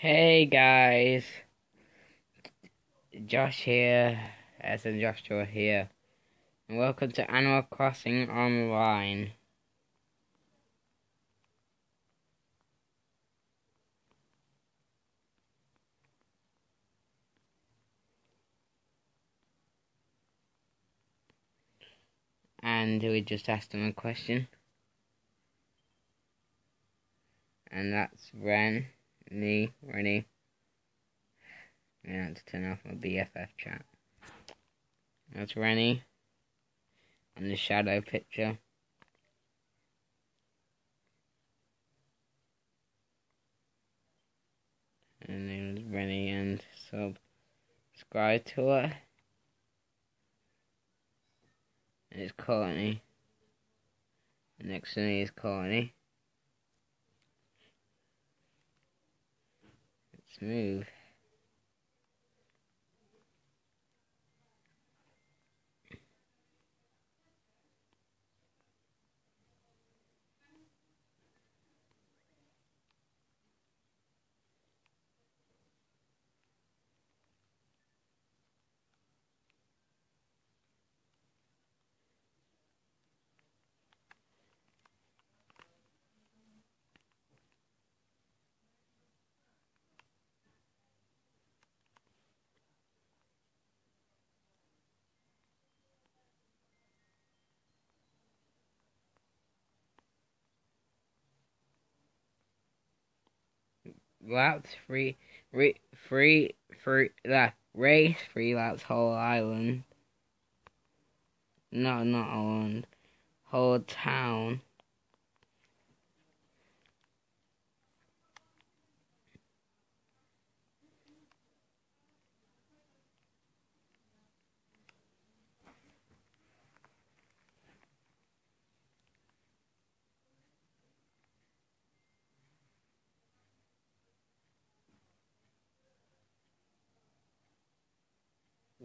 Hey guys, Josh here, as in Joshua here, and welcome to Animal Crossing Online. And we just asked him a question. And that's Ren. Me? I have to turn off my BFF chat. That's Renny. And the shadow picture. And there's Renny and subscribe to her. And it's Courtney. next to me is Courtney. Smooth. Laps free, free, free, free, that race free laps whole island. No, not island, whole town.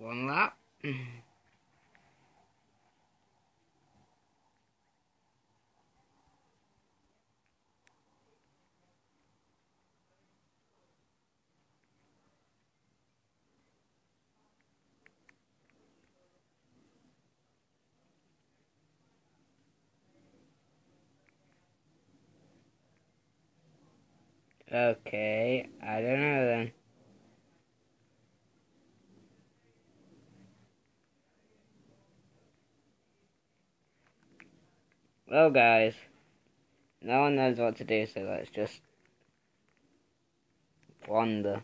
One lap. Okay, I don't know then. Well, guys, no one knows what to do, so let's just wander.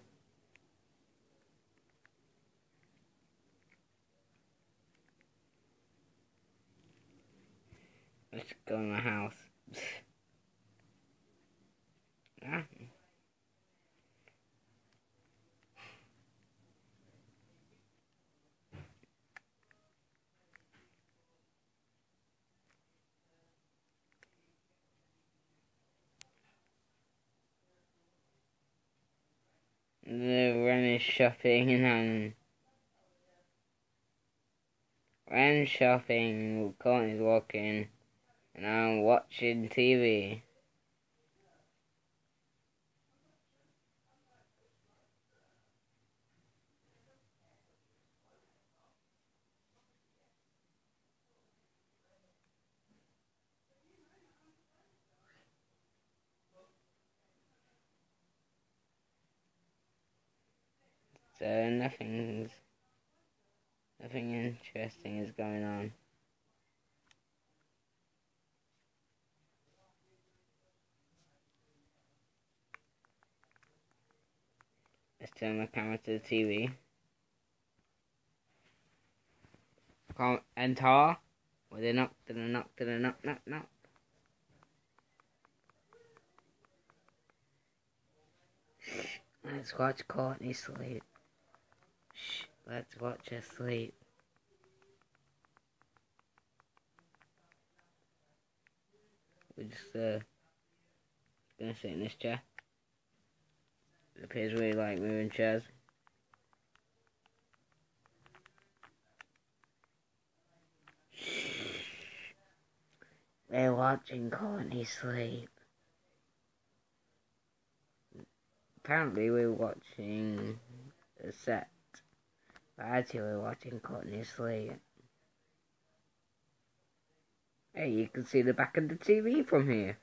Let's go in my house. the run is shopping and um, when shopping, Colin is walking, and I'm watching TV. So nothing's nothing interesting is going on. Let's turn the camera to the TV. Come enter. With a knock, to the knock, to the knock, knock, knock. Let's watch Courtney sleep. Let's watch her sleep. We're just uh, gonna sit in this chair. It appears we like moving chairs. They're watching Courtney sleep. apparently we're watching a set. Actually watching Courtney Sleep. Hey, you can see the back of the TV from here.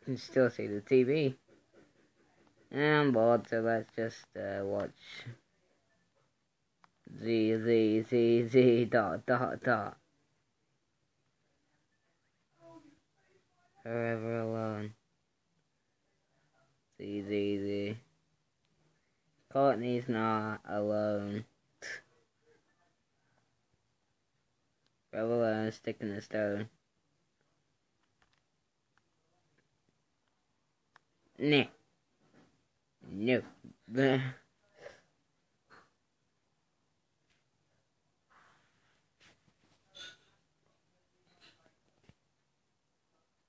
You can still see the TV. I'm bored, so let's just uh, watch Z Z Z Z dot dot dot. Forever alone. Z Z Z. Courtney's not alone. Forever alone, stick in the stone. Nah. No.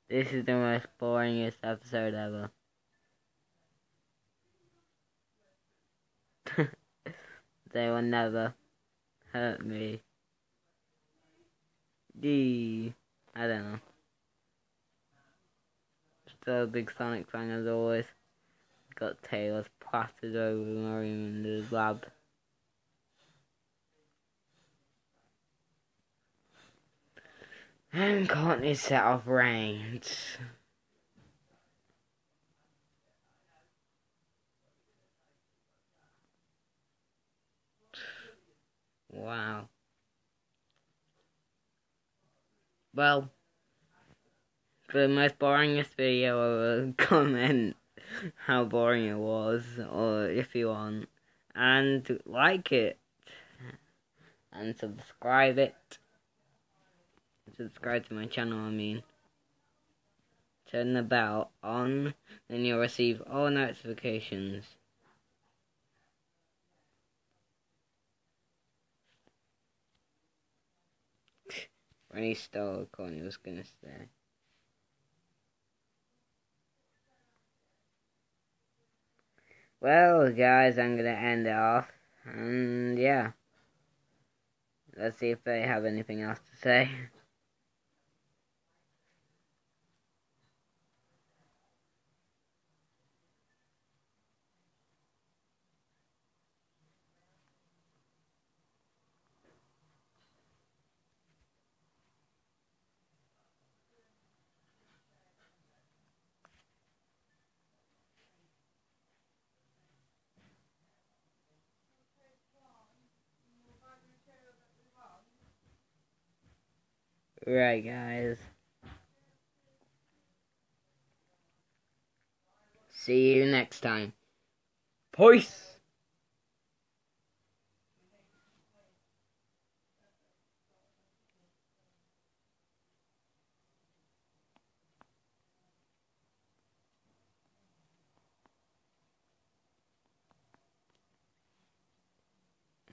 This is the most boringest episode ever. They will never hurt me. D. I don't know. Still a big Sonic fan as always. Got Tails plastered over Mario in the lab. And Courtney set off rains. Wow. Well, for the most boringest video comment how boring it was, or if you want, and like it, and subscribe it subscribe to my channel, I mean. Turn the bell on, then you'll receive all notifications. When he stole a coin, he was gonna stay. Well, guys, I'm gonna end it off, and yeah. Let's see if they have anything else to say. Right, guys. See you next time. Peace!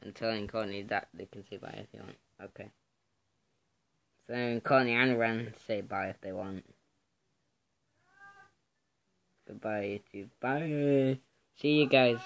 I'm telling Courtney that they can see you want. Okay. So Connie and Ren say bye if they want. Goodbye YouTube. Bye. See you guys.